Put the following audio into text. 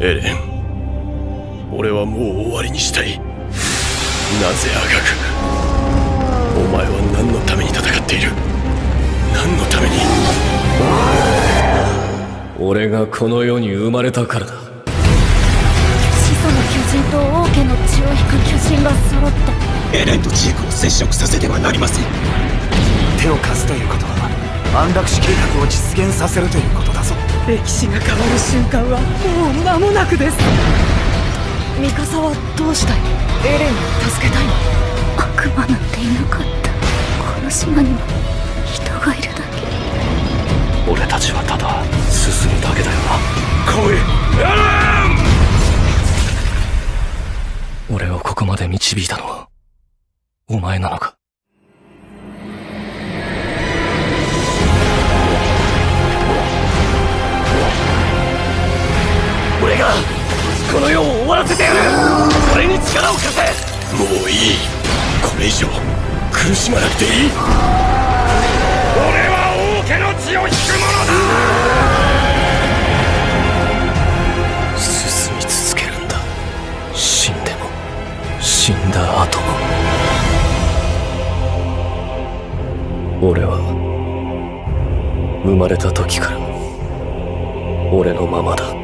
エレン俺はもう終わりにしたい。なぜ赤くお前は何のために戦っている？何のために？俺がこの世に生まれたからだ。始祖の巨人と王家の血を引く巨人が揃ってエレンとジークを接触させてはなりません。手を貸すということは安楽死計画を実現させるということだぞ歴史が変わる瞬間はもう間もなくです。ミカサはどうしたい？エレンを助けたいの？悪魔なんていなかった。この島にも人がいるだけ。俺たちはただ進むだけだよな。来い。エレン俺をここまで導いたのはお前なのか？この世を終わらせてやる。俺に力を貸せ。もういい。これ以上苦しまなくていい。俺は王家の血を引く者だ。進み続けるんだ。死んでも死んだ後も。俺は生まれた時から俺のままだ。